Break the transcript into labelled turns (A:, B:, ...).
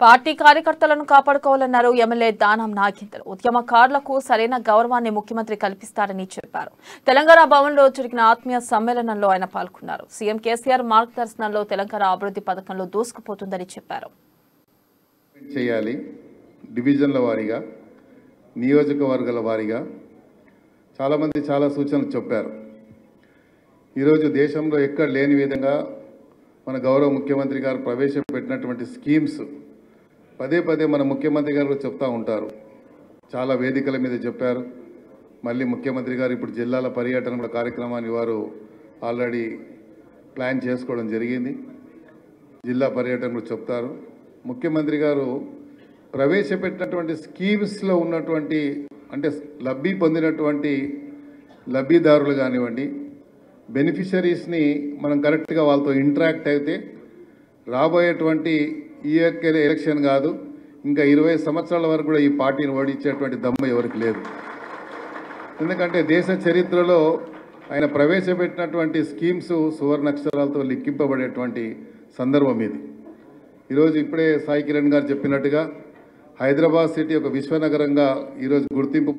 A: Party కార్యకర్తలను కాపాడుకోవాలన్నారు MLA Danam Nagender. ఉద్యమకారులకు సరైన గౌరవాన్ని ముఖ్యమంత్రి కల్పిస్తారని చెప్పారు. తెలంగాణ భవన్లో జరిగిన ఆత్మీయ సమ్మేళనంలో ఆయన పాల్గొన్నారు. సీఎం కేసీఆర్ మార్గదర్శనంలో తెలంగాణ అభివృద్ధి పథకంలో దూసుకుపోతుందని చెప్పారు.
B: చేయాలి. డివిజన్ల వారీగా నియోజకవర్గాల వారీగా చాలామంది చాలా సూచనలు చెప్పారు. ఈరోజు దేశంలో ఎక్కడ లేని విధంగా మన గౌరవ ముఖ్యమంత్రి గారు ప్రవేశపెట్టినటువంటి స్కీమ్స్ పదే పదే మన ముఖ్యమంత్రి గారు కూడా చెప్తా ఉంటారు. చాలా వేదికల మీద చెప్పారు. మళ్ళీ ముఖ్యమంత్రి గారు ఇప్పుడు జిల్లాల పర్యటన కూడా కార్యక్రమాన్ని వారు ఆల్రెడీ ప్లాన్ చేసుకోవడం జరిగింది. జిల్లా పర్యటనలు చెప్తారు. ముఖ్యమంత్రి గారు ప్రవేశపెట్టినటువంటి స్కీమ్స్లో ఉన్నటువంటి అంటే లబ్ధి పొందినటువంటి లబ్ధిదారులు కానివ్వండి బెనిఫిషరీస్ని మనం కరెక్ట్గా వాళ్ళతో ఇంటరాక్ట్ అయితే రాబోయేటువంటి ఈ యొక్క ఎలక్షన్ కాదు ఇంకా ఇరవై సంవత్సరాల వరకు కూడా ఈ పార్టీని ఓడించేటువంటి దమ్ము ఎవరికి లేదు. ఎందుకంటే దేశ చరిత్రలో ఆయన ప్రవేశపెట్టినటువంటి స్కీమ్స్ సువర్ణక్షరాలతో లిక్కింపబడేటువంటి సందర్భం ఇది. ఈరోజు ఇప్పుడే సాయి కిరణ్ గారు చెప్పినట్టుగా హైదరాబాద్ సిటీ ఒక విశ్వనగరంగా ఈరోజు గుర్తింపు